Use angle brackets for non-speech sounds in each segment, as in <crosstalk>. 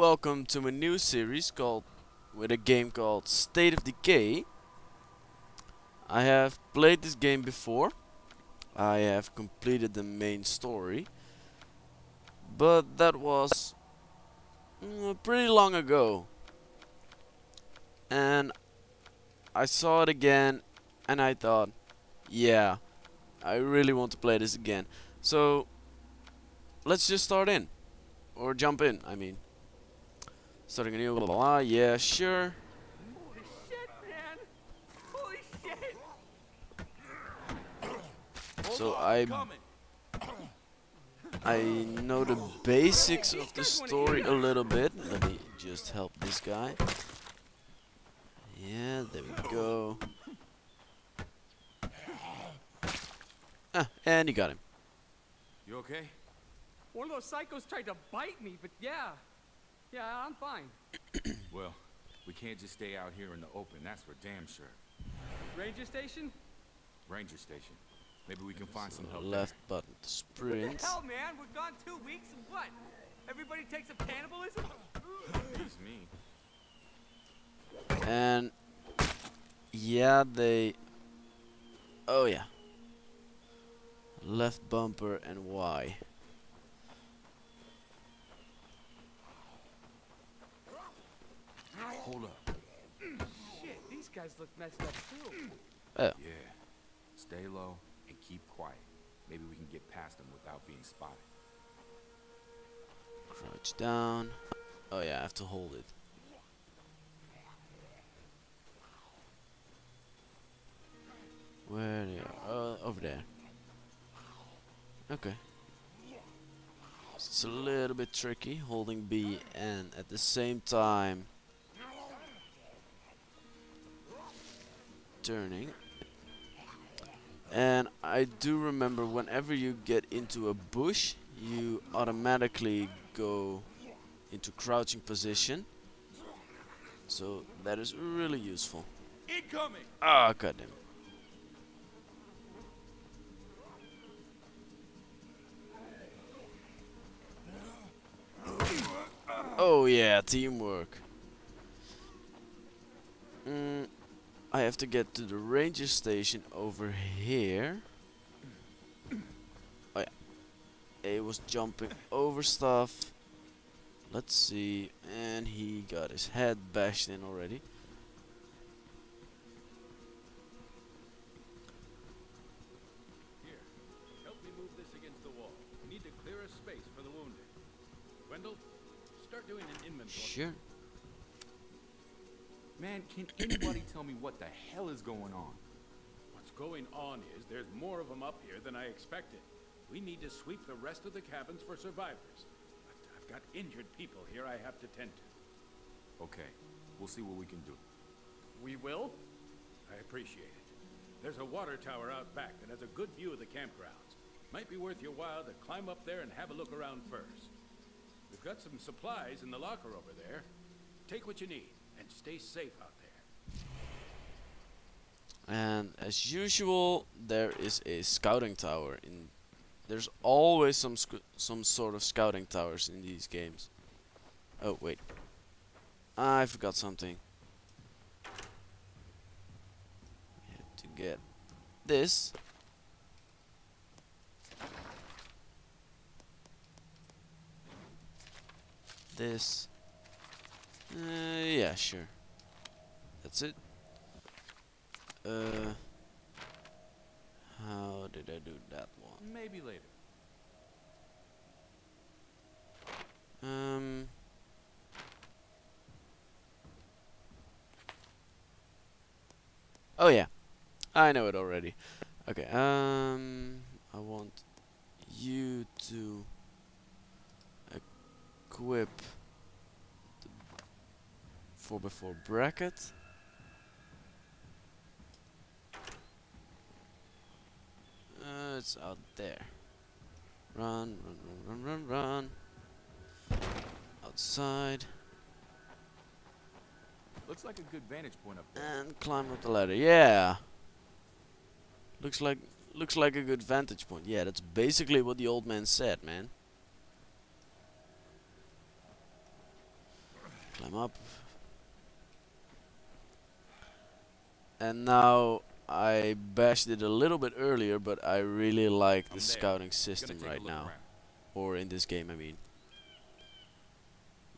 welcome to a new series called with a game called State of Decay. I have played this game before. I have completed the main story. But that was mm, pretty long ago. And I saw it again and I thought, yeah, I really want to play this again. So let's just start in. Or jump in, I mean. Starting a new blah blah blah, yeah, sure. Holy shit, man! Holy shit! So I I know the basics of the story a little bit. Let me just help this guy. Yeah, there we go. Ah, and you got him. You okay? One of those psychos tried to bite me, but yeah. Yeah, I'm fine. <coughs> Well, we can't just stay out here in the open, that's for damn sure. Ranger station? Ranger station. Maybe we can find some help. there. Left button to What sprint. the hell, man? We're gone two weeks and what? Everybody takes up cannibalism? Beats me. And yeah, they. Oh yeah. Left bumper and Y. Hold up. Shit, these guys look messed up too. Oh, Yeah. Stay low and keep quiet. Maybe we can get past them without being spotted. crouch down. Oh yeah, I have to hold it. Where they are? Oh, over there. Okay. It's a little bit tricky holding B and at the same time turning. And I do remember whenever you get into a bush, you automatically go into crouching position. So that is really useful. Incoming! Ah, goddamn. Oh yeah, teamwork. Mm, I have to get to the ranger station over here. Oh yeah. A was jumping over stuff. Let's see. And he got his head bashed in already. Here, help me move this against the wall. We need to clear a space for the wounded. Wendell, start doing an inventory. Sure. Man, can anybody tell me what the hell is going on? What's going on is there's more of them up here than I expected. We need to sweep the rest of the cabins for survivors. I've got injured people here I have to tend to. Okay, we'll see what we can do. We will? I appreciate it. There's a water tower out back that has a good view of the campgrounds. Might be worth your while to climb up there and have a look around first. We've got some supplies in the locker over there. Take what you need and stay safe out there. And as usual, there is a scouting tower. In there's always some some sort of scouting towers in these games. Oh wait, I forgot something. We have to get this. This. Uh, yeah, sure. That's it. Uh, how did I do that one? Maybe later. Um. Oh yeah, I know it already. Okay. Um, I want you to equip 4 before bracket. Uh, it's out there. Run, run, run, run, run, run. Outside. Looks like a good vantage point up there. And climb up the ladder. Yeah. Looks like looks like a good vantage point. Yeah, that's basically what the old man said, man. Climb up. And now I bashed it a little bit earlier, but I really like I'm the there. scouting system right now. around. Or in this game, I mean.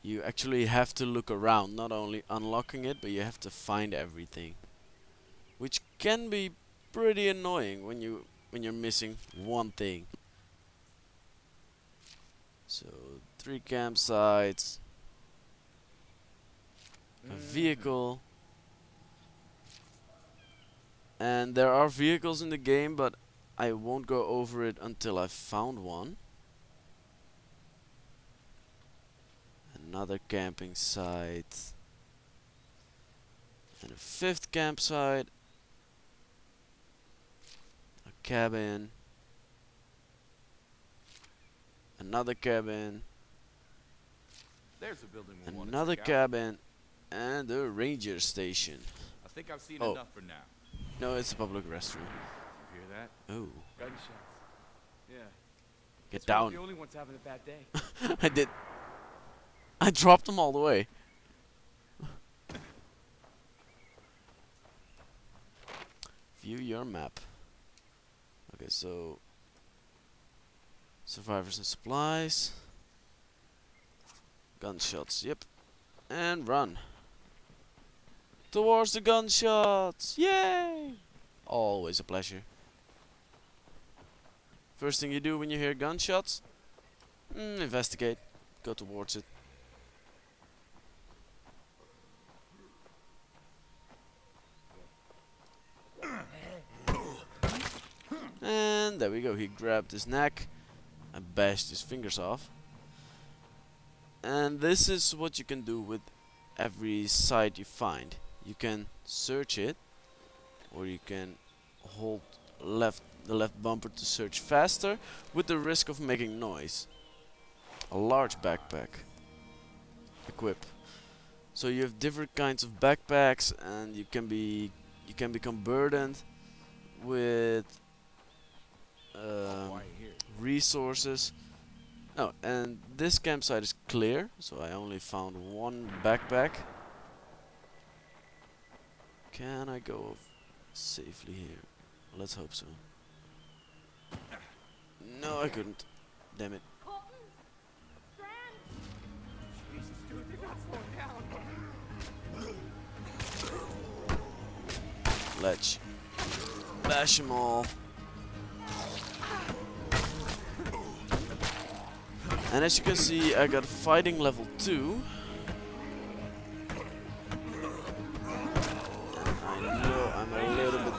You actually have to look around, not only unlocking it, but you have to find everything. Which can be pretty annoying when you when you're missing one thing. So three campsites, a mm. vehicle, and there are vehicles in the game, but I won't go over it until I've found one. Another camping site. And a fifth campsite. A cabin. Another cabin. There's a building Another cabin. And a ranger station. I think I've seen Oh. enough for now. No, it's a public restroom. You hear that? Oh, Gunshots. Yeah. get down. The only ones having a bad day. <laughs> I did. I dropped them all the way. View your map. Okay, so survivors and supplies. Gunshots, yep. And run. Towards the gunshots! Yay! Always a pleasure. First thing you do when you hear gunshots? Mm, investigate. Go towards it. And there we go. He grabbed his neck and bashed his fingers off. And this is what you can do with every site you find. You can search it, or you can hold left the left bumper to search faster, with the risk of making noise. A large backpack. Equip. So you have different kinds of backpacks, and you can be you can become burdened with um, resources. Oh, and this campsite is clear, so I only found one backpack. Can I go safely here? Let's hope so. No, I couldn't. Damn it. Ledge. Bash them all. And as you can see, I got fighting level 2.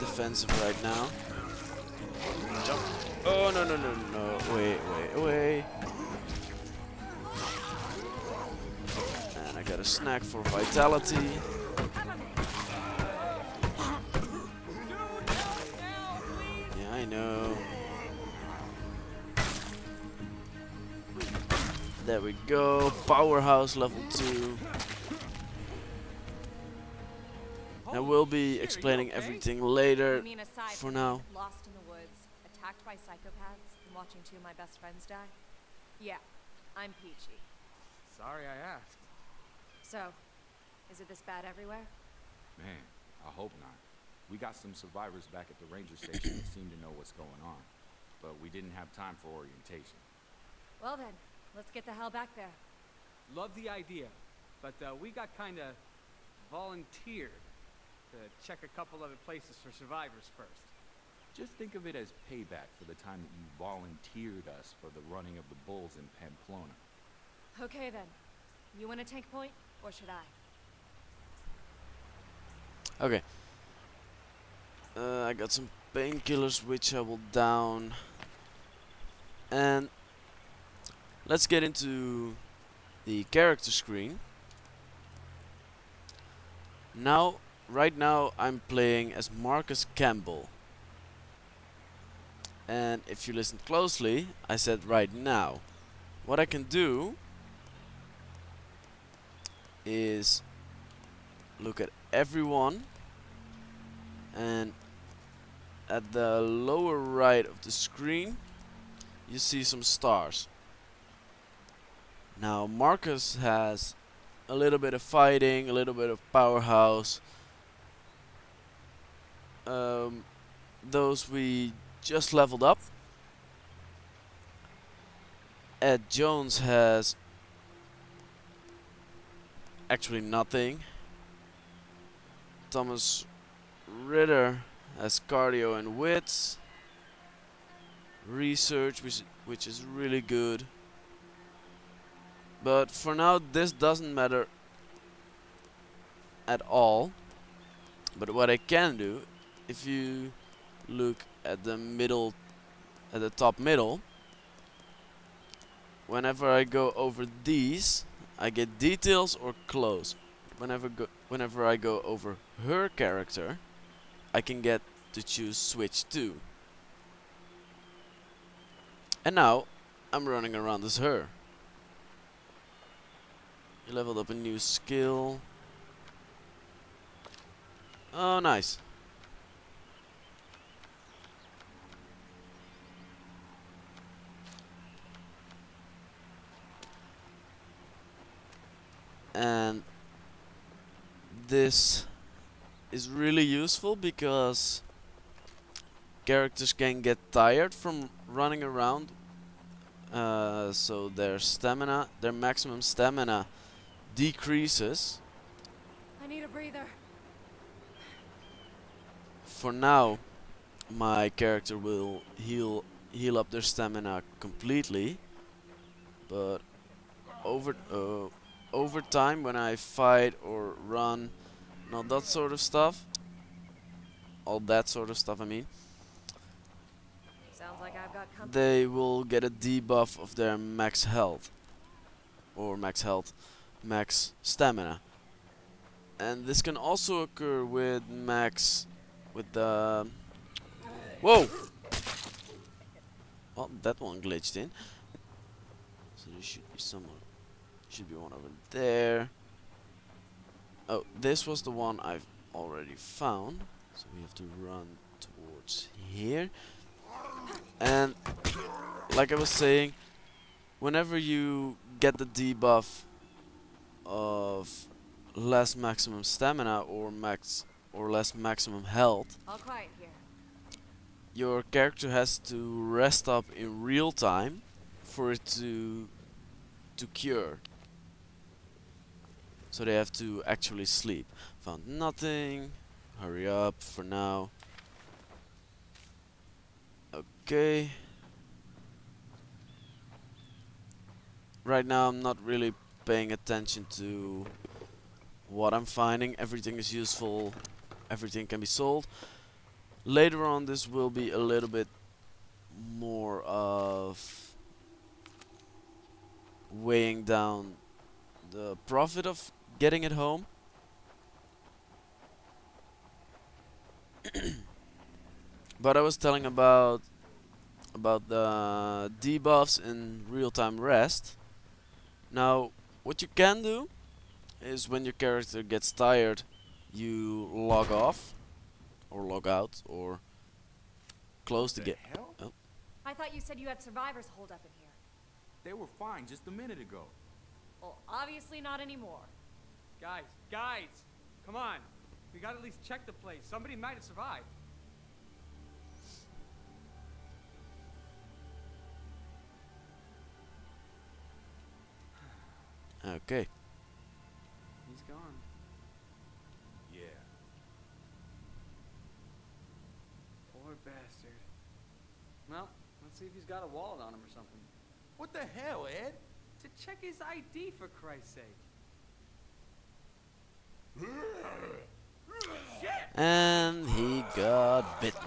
Defensive right now. Jump. Oh, no, no, no, no. Wait, wait, wait. And I got a snack for vitality. Yeah, I know. There we go. Powerhouse level 2. I will be explaining okay? everything later. You mean aside for now. lost in the woods, attacked by psychopaths, and watching two of my best friends die? Yeah, I'm Peachy. Sorry I asked. So, is it this bad everywhere? Man, I hope not. We got some survivors back at the ranger station that seem to know what's going on. But we didn't have time for orientation. Well then, let's get the hell back there. Love the idea, but uh, we got kind of volunteered to check a couple other places for survivors first. Just think of it as payback for the time that you volunteered us for the running of the bulls in Pamplona. Okay then. You want to take point, or should I? Okay. Uh, I got some painkillers which I will down. And let's get into the character screen. Now, right now, I'm playing as Marcus Campbell. And if you listen closely, I said right now. What I can do is look at everyone and at the lower right of the screen you see some stars now Marcus has a little bit of fighting, a little bit of powerhouse. Um, those we just leveled up. Ed Jones has actually nothing. Thomas Ritter has cardio and wits. Research, which which is really good. But for now, this doesn't matter at all. But what I can do, if you look at the middle, at the top middle, whenever I go over these, I get details or close. Whenever go, whenever I go over her character, I can get to choose switch to. And now I'm running around as her. You leveled up a new skill. Oh, nice. And this is really useful because characters can get tired from running around uh, so their stamina, their maximum stamina decreases. I need a breather. For now, my character will heal heal up their stamina completely, but over uh, over time when I fight or run, and all that sort of stuff, all that sort of stuff I mean, Sounds like I've got they will get a debuff of their max health. Or max health. Max stamina. And this can also occur with max with the whoa! Well that one glitched in. So there should be someone should be one over there oh this was the one I've already found so we have to run towards here and like I was saying, whenever you get the debuff of less maximum stamina or max or less maximum health, All quiet here. your character has to rest up in real time for it to to cure. So they have to actually sleep. Found nothing. Hurry up for now. Okay. Right now I'm not really paying attention to what I'm finding. Everything is useful. Everything can be sold. Later on this will be a little bit more of weighing down the profit of getting it home. <clears throat> but I was telling about about the debuffs in real-time rest. Now, what you can do is when your character gets tired, you log off or log out or close the The game. hell? Oh. I thought you said you had survivors holed up in here. They were fine just a minute ago. Well, obviously not anymore. Guys, guys, come on. We gotta at least check the place. Somebody might have survived. Okay. He's gone. Yeah. Poor bastard. Well, let's see if he's got a wallet on him or something. What the hell, Ed? To check his ID, for Christ's sake. And he got bitten.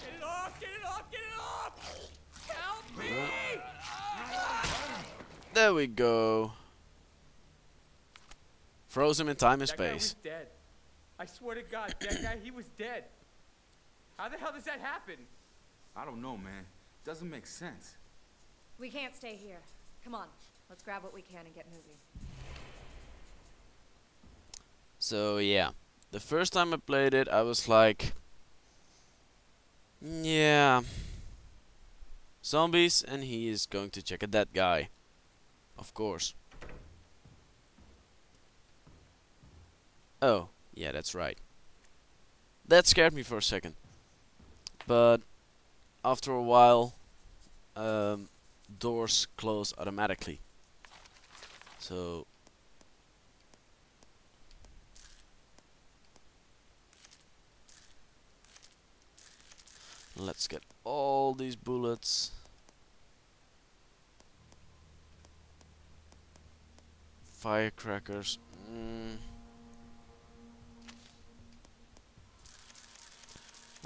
Get it off! Get it off! Get it off! Help me! There we go. Froze him in time and That guy was dead. I swear to God, that guy, he was dead. How the hell does that happen? I don't know, man. Doesn't make sense. We can't stay here. Come on, let's grab what we can and get moving. So yeah, the first time I played it, I was like, yeah, zombies, and he is going to check a dead guy, of course. Oh, yeah, that's right. That scared me for a second. But after a while, um, doors close automatically. So let's get all these bullets. Firecrackers. Mm.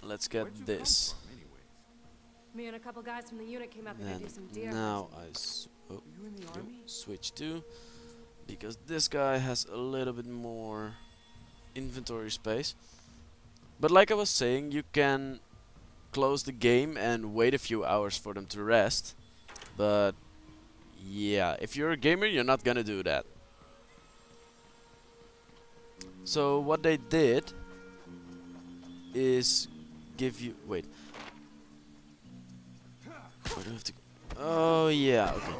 Let's get Where'd you come this. from. Me and a couple guys from the unit came up here to do some deer now hunting. I s- oh, You in the army? switch to because this guy has a little bit more inventory space. But like I was saying, you can close the game and wait a few hours for them to rest. But yeah, if you're a gamer, you're not gonna do that. So what they did is give you wait. Do I have to? Oh yeah, okay.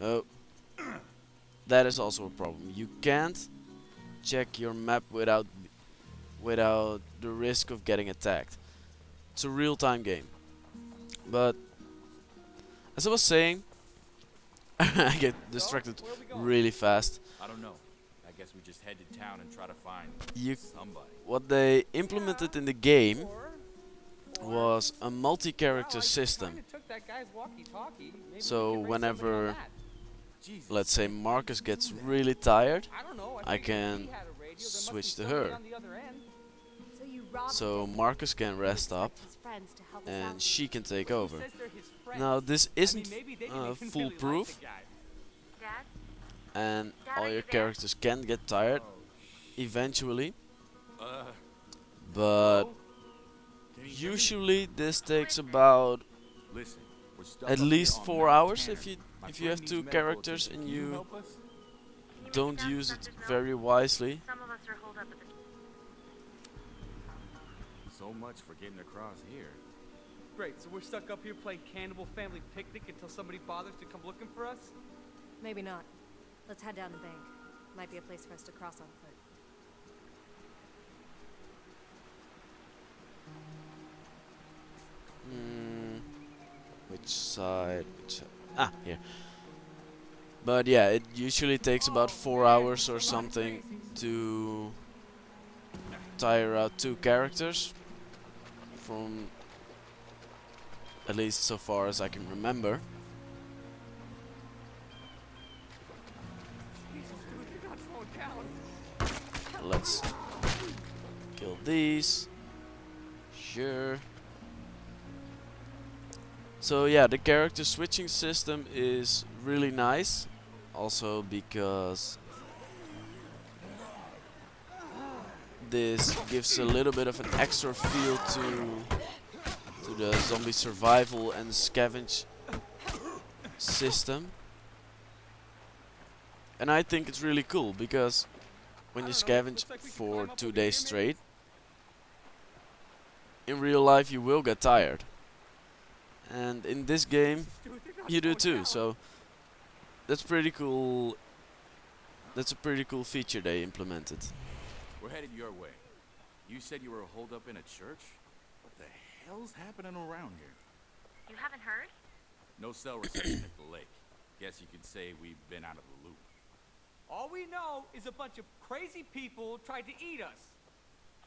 Oh, that is also a problem. You can't check your map without without the risk of getting attacked. It's a real-time game, but as I was saying, <laughs> I get distracted where are we going? really fast. I don't know. I guess we just head to town and try to find You somebody. what they implemented in the game was a multi-character oh, Well, system. took that guy's. Maybe So could raise somebody on whenever-. Let's say Marcus gets really tired, I don't know. I figured can he had a radio, there must be switch to her. So you robbed so them Marcus can rest up expect his friends to help us and she can take over. says they're his friends? Now this isn't maybe they didn't uh, even really like foolproof the guy. Dad? and all your characters can get tired eventually, Uh, but can you hear me? usually this takes about Listen, we're stuck at least four hours if you if you have two characters and you you help us? Can you make don't it down to use it very wisely. So much for getting across here. Great, so we're stuck up here playing Cannibal Family Picnic until somebody bothers to come looking for us? Maybe not. Let's head down the bank. Might be a place for us to cross on foot. Mm, which side? Which side? Ah, here. But yeah, it usually takes about four hours or something to tire out two characters. From at least so far as I can remember. Let's kill these. Sure. So yeah, the character switching system is really nice. Also because this gives a little bit of an extra feel to to the zombie survival and scavenge system. And I think it's really cool because when you scavenge like for two days straight, in real life you will get tired. And in this game, you do too. So that's pretty cool. That's a pretty cool feature they implemented. We're headed your way. You said you were holed up in a church? What the hell's happening around here? You haven't heard? No cell reception at the lake. Guess you could say we've been out of the loop. All we know is a bunch of crazy people tried to eat us.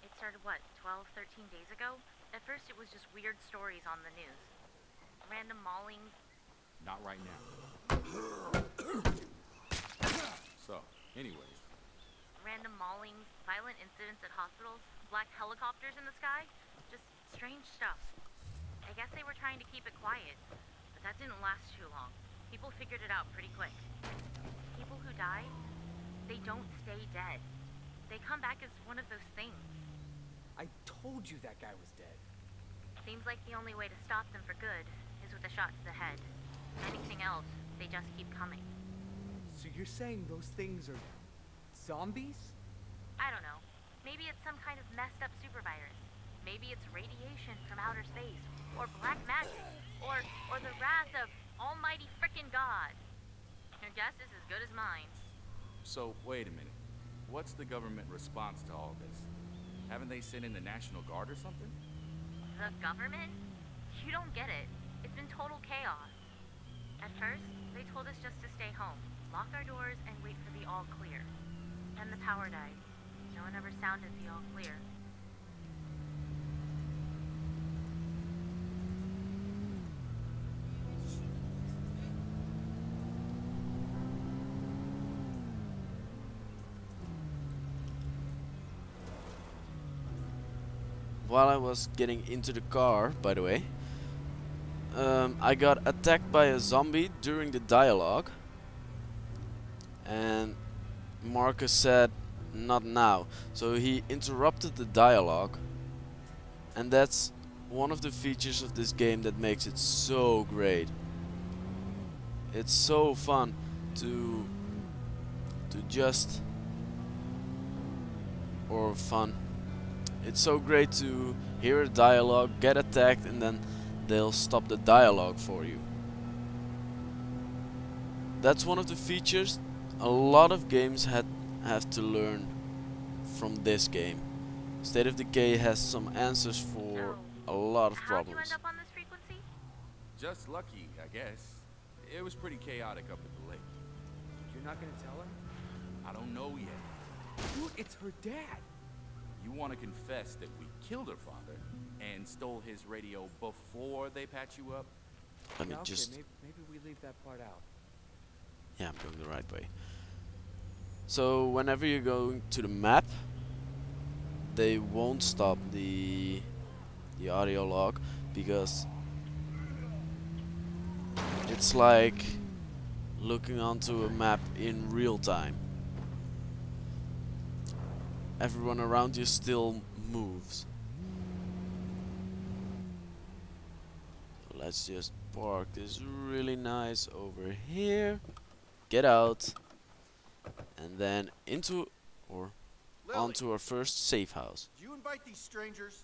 It started, what, 12, 13 days ago? At first, it was just weird stories on the news. Random maulings. Not right now. so, anyways, Random maulings, violent incidents at hospitals, black helicopters in the sky. Just strange stuff. I guess they were trying to keep it quiet, but that didn't last too long. People figured it out pretty quick. People who die, they don't stay dead. They come back as one of those things. I told you that guy was dead. Seems like the only way to stop them for good is with a shot to the head. Anything else, they just keep coming. So you're saying those things are zombies? I don't know. Maybe it's some kind of messed up supervirus. Maybe it's radiation from outer space, or black magic, or or the wrath of Almighty frickin' God. Your guess is as good as mine. so wait a minute. what's the government response to all this? Haven't they sent in the National Guard or something? The government? You don't get it. It's been total chaos. At first, they told us just to stay home, lock our doors, and wait for the all clear. Then the power died. No one ever sounded the all clear. While I was getting into the car, by the way, um, I got attacked by a zombie during the dialogue. And Marcus said, not now. So he interrupted the dialogue. And that's one of the features of this game that makes it so great. It's so fun to to just or fun. It's so great to hear a dialogue, get attacked and then they'll stop the dialogue for you. That's one of the features a lot of games had have to learn from this game. State of Decay has some answers for a lot of How'd you problems. end up on this frequency? Just lucky, I guess. It was pretty chaotic up at the lake. You're not gonna tell her? I don't know yet. Dude, it's her dad. You want to confess that we killed her father and stole his radio before they patch you up? Let me Yeah, okay, just maybe, maybe we leave that part out. Yeah, I'm going the right way. So whenever you're going to the map, they won't stop the the audio log because it's like looking onto a map in real time. Everyone around you still moves. Let's just park this really nice over here get out, and then into or Lily, onto our first safe house. did you invite these strangers?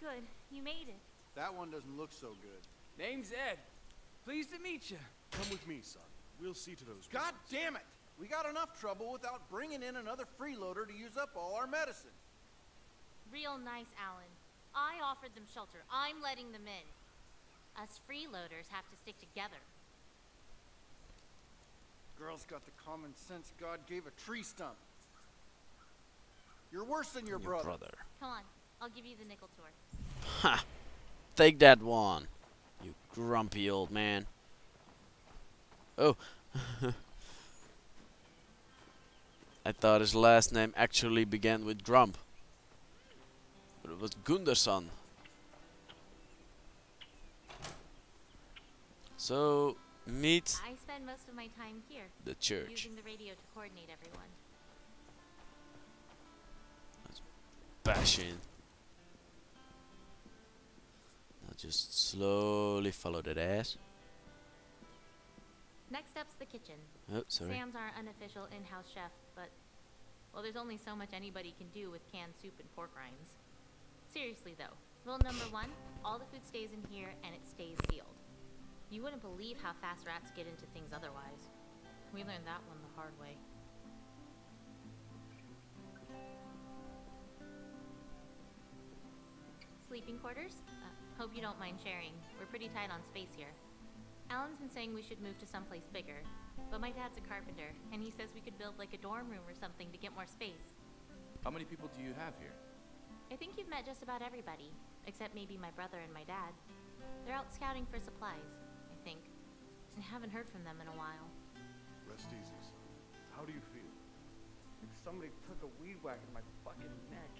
Good. You made it. That one doesn't look so good. Name's Ed. Pleased to meet you. Come with me, son. We'll see to those. God wounds. damn it! We got enough trouble without bringing in another freeloader to use up all our medicine. Real nice, Alan. I offered them shelter. I'm letting them in. Us freeloaders have to stick together. Girl's got the common sense God gave a tree stump. You're worse than your, Your brother. brother. Come on, I'll give you the nickel tour. Ha! Take that one, you grumpy old man. Oh. <laughs> I thought his last name actually began with Grump. But it was Gunderson. So, meet I spend most of my time here, the church. using the radio to coordinate everyone. bash in. Now just slowly follow that ass. Next up's the kitchen. Oh, sorry. Sam's our unofficial in-house chef, but well, there's only so much anybody can do with canned soup and pork rinds. Seriously though, rule number one: all the food stays in here and it stays. You wouldn't believe how fast rats get into things otherwise. We learned that one the hard way. Sleeping quarters? Uh, hope you don't mind sharing. We're pretty tight on space here. Alan's been saying we should move to someplace bigger, but my dad's a carpenter, and he says we could build like a dorm room or something to get more space. How many people do you have here? I think you've met just about everybody, except maybe my brother and my dad. They're out scouting for supplies, and haven't heard from them in a while. Rest easy, son. How do you feel? Like somebody took a weed whack in my fucking neck.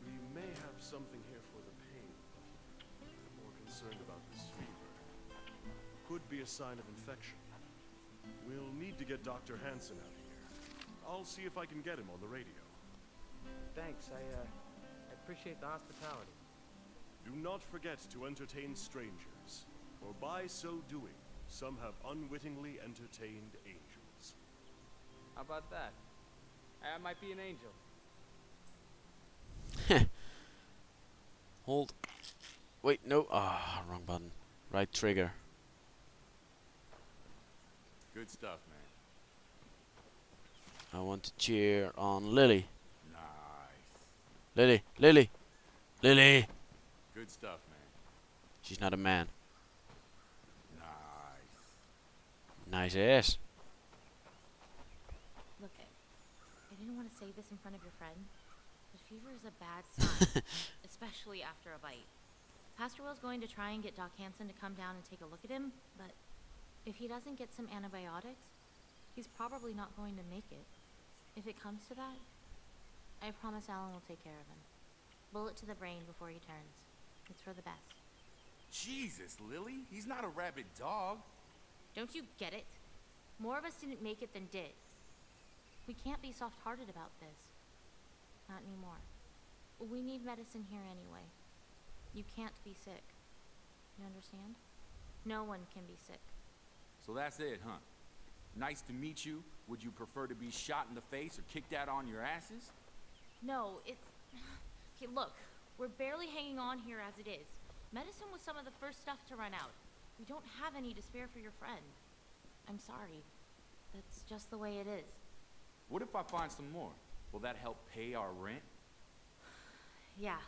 We may have something here for the pain, but I'm more concerned about this fever. Could be a sign of infection. We'll need to get Dr. Hanson out here. I'll see if I can get him on the radio. Thanks, I, uh, I appreciate the hospitality. Do not forget to entertain strangers, for by so doing, some have unwittingly entertained angels. How about that? I might be an angel. Hold. Wait, no. Ah, wrong button. Right trigger. Good stuff, man. I want to cheer on Lily. Nice. Lily, Lily, Lily. Good stuff, man. She's not a man. Nice. Nice ass. Look, I I didn't want to say this in front of your friend, but fever is a bad sign, <laughs> especially after a bite. Pastor Will's going to try and get Doc Hanson to come down and take a look at him, but if he doesn't get some antibiotics, he's probably not going to make it. If it comes to that, I promise Alan will take care of him. Bullet to the brain before he turns. It's for the best. Jesus, Lily. He's not a rabid dog. Don't you get it? More of us didn't make it than did. We can't be soft hearted about this. Not anymore. We need medicine here anyway. You can't be sick. You understand? No one can be sick. So that's it, huh? Nice to meet you. Would you prefer to be shot in the face or kicked out on your asses? No, it's. <sighs> Okay, look, we're barely hanging on here as it is. Medicine was some of the first stuff to run out. We don't have any to spare for your friend. I'm sorry. That's just the way it is. What if I find some more? Will that help pay our rent? <sighs> Yeah,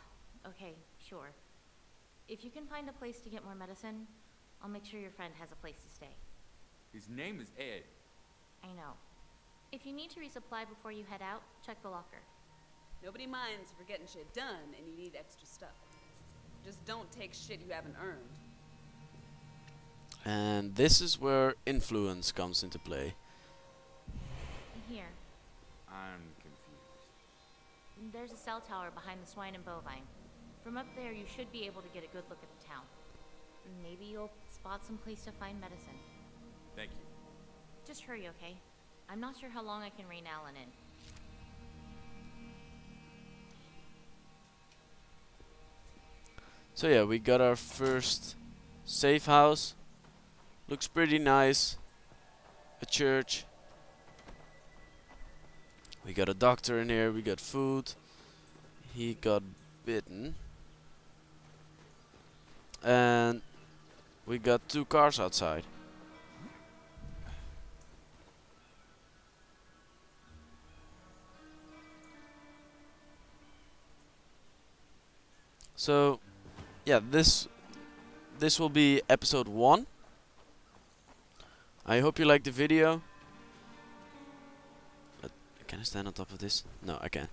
okay, sure. If you can find a place to get more medicine, I'll make sure your friend has a place to stay. His name is Ed. I know. If you need to resupply before you head out, check the locker. Nobody minds if you're getting shit done and you need extra stuff. Just don't take shit you haven't earned. And this is where influence comes into play. Here, I'm confused. there's a cell tower behind the swine and bovine. From up there, you should be able to get a good look at the town. Maybe you'll spot some place to find medicine. Thank you. Just hurry, okay? I'm not sure how long I can rein Alan in. So yeah, we got our first safe house. Looks pretty nice. A church. We got a doctor in here, we got food. He got bitten. And we got two cars outside. So, yeah, this this will be episode 1. I hope you liked the video. Uh, can I stand on top of this? No, I can't.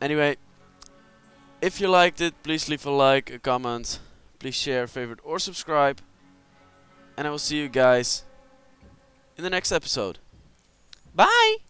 Anyway, if you liked it, please leave a like, a comment, please share, favorite or subscribe. And I will see you guys in the next episode. Bye!